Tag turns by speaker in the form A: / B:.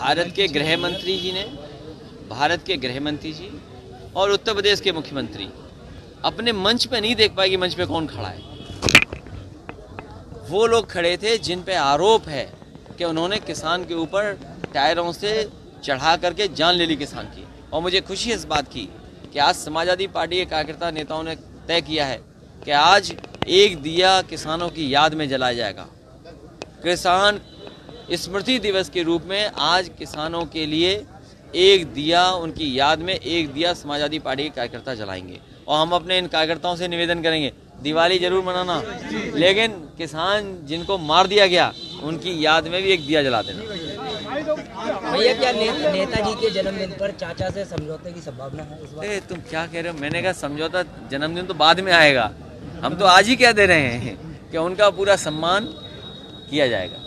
A: भारत के गृह मंत्री जी ने, भारत के गृह मंत्री जी और उत्तर प्रदेश के मुख्यमंत्री, अपने मंच पे नहीं देख पाए कि मंच पे कौन खड़ा है। वो लोग खड़े थे जिन पे आरोप है कि उन्होंने किसान के ऊपर टायरों से चढ़ा करके जान ले ली किसान की। और मुझे खुशी इस बात की कि आज समाजवादी पार्टी के कार्यकर्ता नेताओं ने तय किया है कि आज एक दिया किसानों की याद में जलाया जाएगा। किसान स्मृति दिवस के रूप में आज किसानों के लिए एक दिया उनकी याद में एक दिया समाजवादी पार्टी के कार्यकर्ता जलाएँगे। और हम अपने इन कार्यकर्ताओं से निवेदन करेंगे दिवाली ज़रूर मनाना। लेकिन किसान जिनको मार दिया गया उनकी याद में भी एक दिया जला देना।
B: भैया क्या ने, नेताजी के जन्मदिन पर चाचा से समझौते की संभावना है इस बार?
A: ए तुम क्या कह रहे हो? मैंने कहा समझौता जन्मदिन तो बाद में आएगा। हम तो आज ही कह दे रहे हैं कि उनका पूरा सम्मान किया जाएगा।